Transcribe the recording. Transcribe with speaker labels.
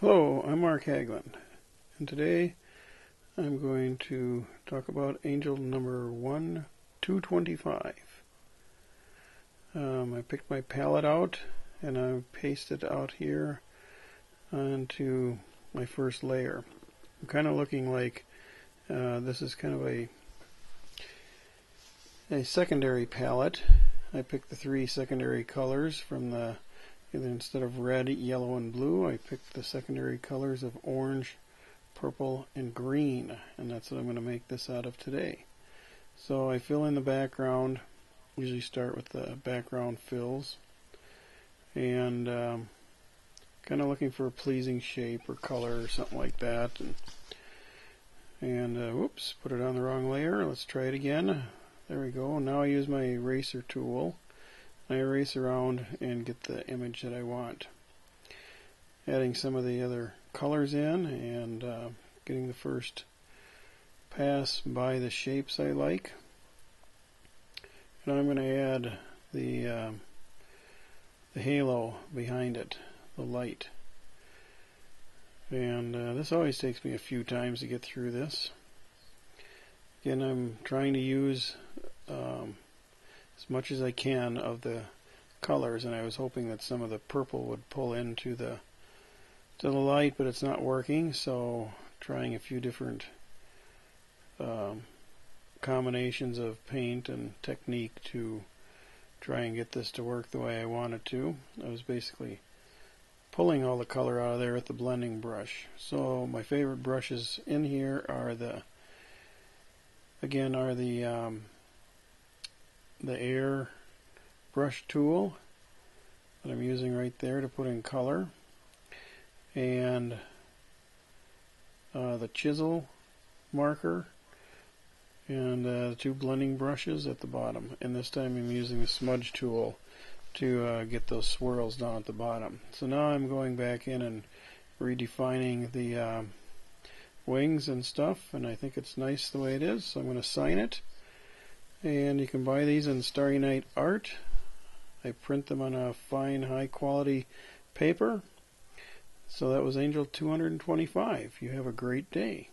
Speaker 1: Hello, I'm Mark Haglund, and today I'm going to talk about angel number 1, 225. Um, I picked my palette out and I pasted out here onto my first layer. I'm kind of looking like uh, this is kind of a a secondary palette. I picked the three secondary colors from the and then instead of red, yellow, and blue, I picked the secondary colors of orange, purple, and green. And that's what I'm going to make this out of today. So I fill in the background. Usually start with the background fills. And um, kind of looking for a pleasing shape or color or something like that. And, and uh, whoops, put it on the wrong layer. Let's try it again. There we go. Now I use my eraser tool I erase around and get the image that I want. Adding some of the other colors in and uh, getting the first pass by the shapes I like. And I'm going to add the uh, the halo behind it, the light. And uh, this always takes me a few times to get through this. Again, I'm trying to use um, as much as I can of the colors and I was hoping that some of the purple would pull into the to the light but it's not working so trying a few different um, combinations of paint and technique to try and get this to work the way I want it to. I was basically pulling all the color out of there with the blending brush. So my favorite brushes in here are the again are the um, the air brush tool that I'm using right there to put in color. And uh, the chisel marker and uh, the two blending brushes at the bottom. And this time I'm using the smudge tool to uh, get those swirls down at the bottom. So now I'm going back in and redefining the um, wings and stuff and I think it's nice the way it is so I'm going to sign it and you can buy these in Starry Night Art. I print them on a fine, high quality paper. So that was Angel 225. You have a great day.